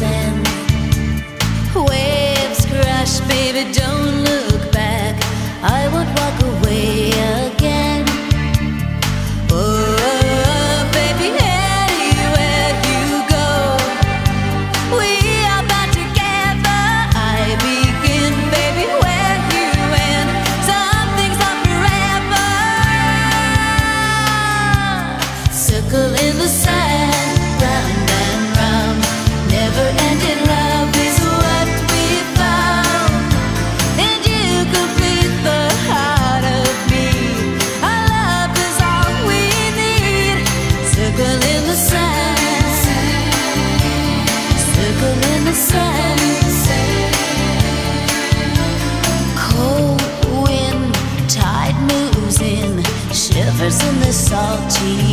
and waves crash, baby, don't look. Salty.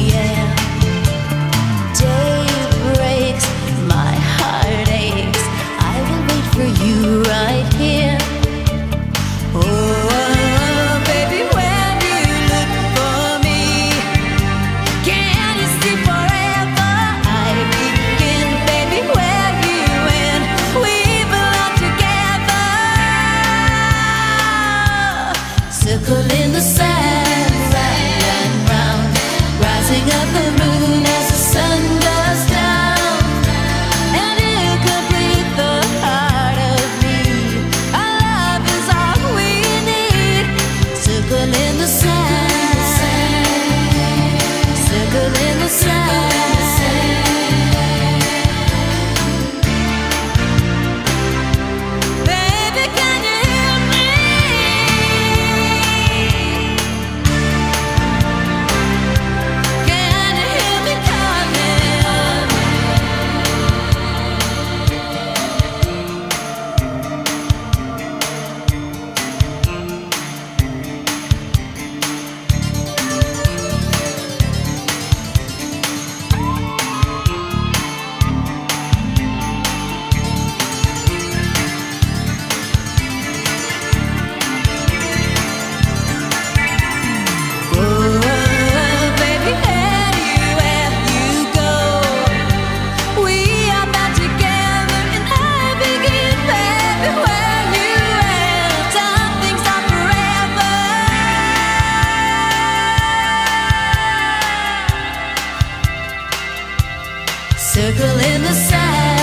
still in the sand.